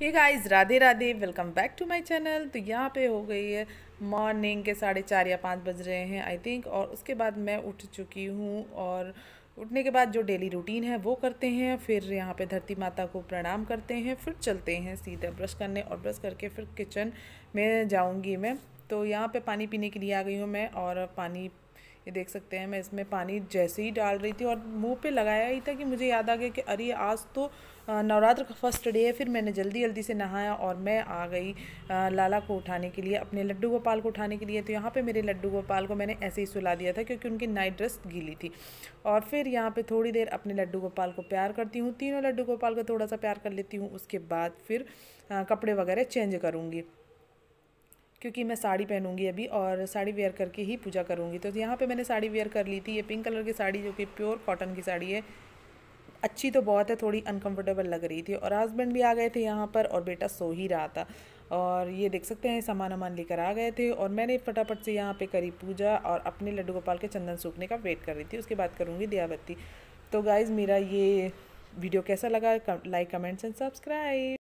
ये guys Radhe Radhe welcome back to my channel तो यहाँ पे हो गई है मॉर्निंग के साढ़े चार या पाँच बज रहे हैं आई थिंक और उसके बाद मैं उठ चुकी हूँ और उठने के बाद जो डेली रूटीन है वो करते हैं, फिर यहाँ पे धरती माता को प्रणाम करते हैं, फिर चलते हैं सीधे ब्रश करने और ब्रश करके फिर किचन में जाऊँगी मैं। तो यहाँ पे पानी पीने के लिए आ गई हूँ मैं और पानी ये देख सकते हैं, मैं इसमें पानी जैसे ही डाल रही थी और मुँह पे लगाया ही था कि मुझे याद आ गया कि अरे आज तो नवरात्र का फ़र्स्ट डे है, फिर मैंने जल्दी जल्दी से नहाया और मैं आ गई लाला को उठाने के लिए, अपने लड्डू गोपाल को उठाने के लिए। तो यहाँ पे मेरे लड्डू गोपाल को मैंने ऐसे ही सुला दिया था क्योंकि उनकी नाइट ड्रेस गीली थी। और फिर यहाँ पे थोड़ी देर अपने लड्डू गोपाल को प्यार करती हूँ, तीनों लड्डू गोपाल को थोड़ा सा प्यार कर लेती हूँ, उसके बाद फिर कपड़े वगैरह चेंज करूँगी। क्योंकि मैं साड़ी पहनूँगी अभी और साड़ी वेयर करके ही पूजा करूँगी। तो यहाँ पे मैंने साड़ी वेयर कर ली थी। ये पिंक कलर की साड़ी जो कि प्योर कॉटन की साड़ी है, अच्छी तो बहुत है, थोड़ी अनकंफर्टेबल लग रही थी। और हस्बैंड भी आ गए थे यहाँ पर और बेटा सो ही रहा था। और ये देख सकते हैं, सामान वामान लेकर आ गए थे और मैंने फटाफट से यहाँ पे करी पूजा और अपने लड्डू गोपाल के चंदन सूखने का वेट कर रही थी। उसके बाद करूँगी दियाबत्ती। तो गाइज़ मेरा ये वीडियो कैसा लगा? Like comments and subscribe